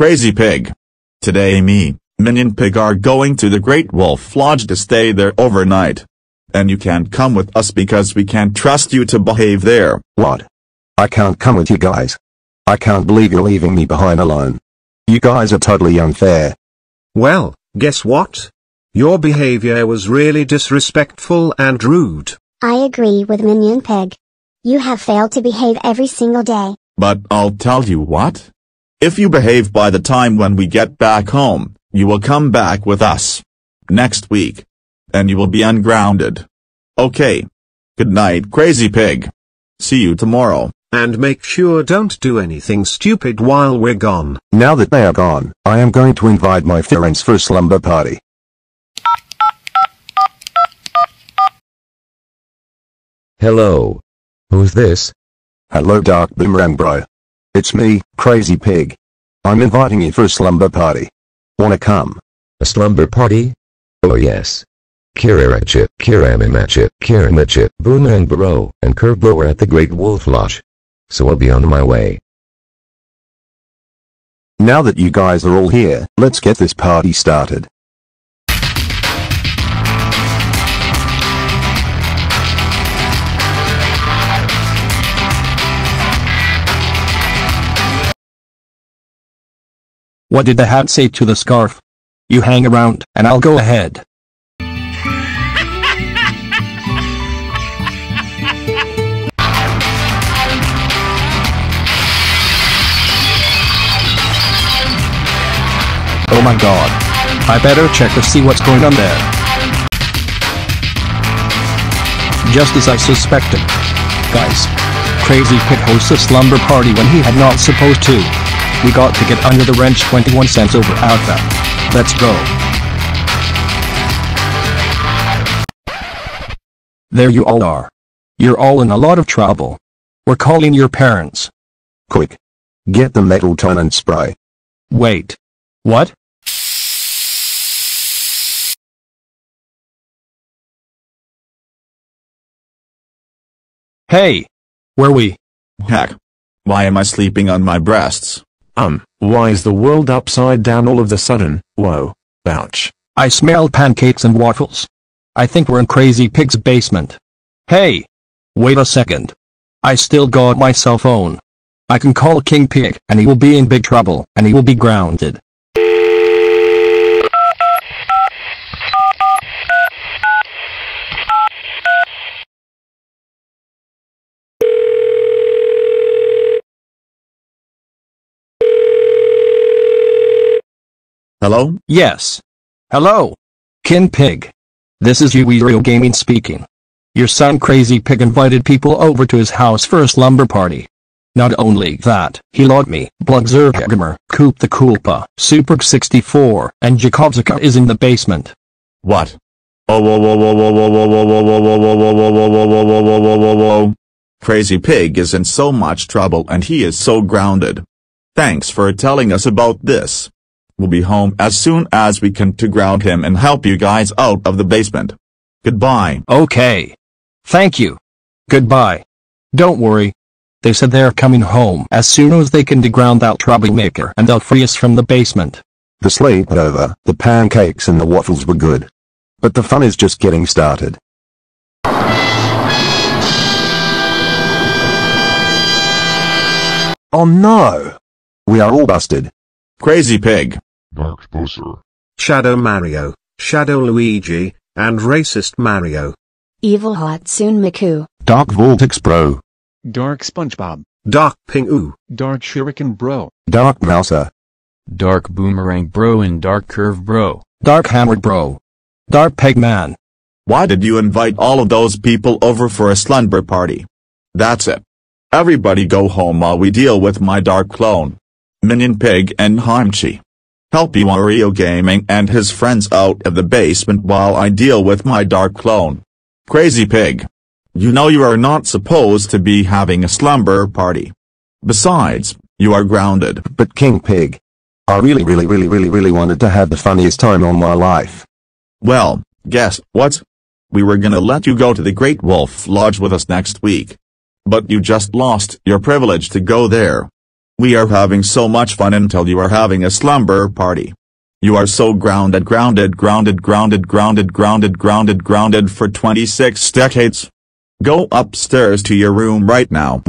Crazy Pig. Today me, Minion Pig are going to the Great Wolf Lodge to stay there overnight. And you can't come with us because we can't trust you to behave there. What? I can't come with you guys. I can't believe you're leaving me behind alone. You guys are totally unfair. Well, guess what? Your behavior was really disrespectful and rude. I agree with Minion Pig. You have failed to behave every single day. But I'll tell you what. If you behave by the time when we get back home, you will come back with us. Next week. And you will be ungrounded. Okay. Good night, Crazy Pig. See you tomorrow. And make sure don't do anything stupid while we're gone. Now that they are gone, I am going to invite my friends for a slumber party. Hello. Who's this? Hello Dark Boomerang bro. It's me, Crazy Pig. I'm inviting you for a slumber party. Wanna come? A slumber party? Oh yes. Kirarachip, Kiramimachip, Kiramachip, Boomerang Bro, and Curve Bro are at the Great Wolf Lodge. So I'll be on my way. Now that you guys are all here, let's get this party started. What did the hat say to the scarf? You hang around, and I'll go ahead. Oh my god. I better check to see what's going on there. Just as I suspected. Guys. Crazy Pig hosts a slumber party when he had not supposed to. We got to get under the wrench 21 cents over Alpha. Let's go. There you all are. You're all in a lot of trouble. We're calling your parents. Quick. Get the metal ton and spray. Wait. What? Hey! Where we? Heck. Why am I sleeping on my breasts? Um, why is the world upside down all of the sudden? Whoa. Ouch. I smell pancakes and waffles. I think we're in Crazy Pig's basement. Hey! Wait a second. I still got my cell phone. I can call King Pig, and he will be in big trouble, and he will be grounded. Hello? Yes. Hello. King Pig. This is Yuirio Gaming speaking. Your son Crazy Pig invited people over to his house for a slumber party. Not only that, he logged me, Blugzerhagamer, Koop the Kulpa, Super 64, and Jakobzika is in the basement. What? Oh, whoa, whoa, whoa, whoa, whoa, whoa, whoa, whoa, whoa, whoa, whoa, whoa, whoa, whoa, whoa, whoa, whoa, whoa, whoa, Crazy Pig is in so much trouble and he is so grounded. Thanks for telling us about this. We'll be home as soon as we can to ground him and help you guys out of the basement. Goodbye. Okay. Thank you. Goodbye. Don't worry. They said they're coming home as soon as they can deground that troublemaker and they'll free us from the basement. The sleepover, the pancakes and the waffles were good. But the fun is just getting started. Oh no! We are all busted. Crazy Pig. Dark Bowser. Shadow Mario, Shadow Luigi, and Racist Mario. Evil Hatsune Miku. Dark Vortex Bro. Dark SpongeBob. Dark Pingu. Dark Shuriken Bro. Dark Mouser. Dark Boomerang Bro and Dark Curve Bro. Dark Hammer Bro. Dark Pegman. Why did you invite all of those people over for a slumber party? That's it. Everybody go home while we deal with my dark clone. Minion Pig and Heimchi. Help Wario Gaming and his friends out of the basement while I deal with my dark clone. Crazy Pig. You know you are not supposed to be having a slumber party. Besides, you are grounded. But King Pig. I really really really really really wanted to have the funniest time on my life. Well, guess what? We were gonna let you go to the Great Wolf Lodge with us next week. But you just lost your privilege to go there. We are having so much fun until you are having a slumber party. You are so grounded grounded grounded grounded grounded grounded grounded grounded for 26 decades. Go upstairs to your room right now.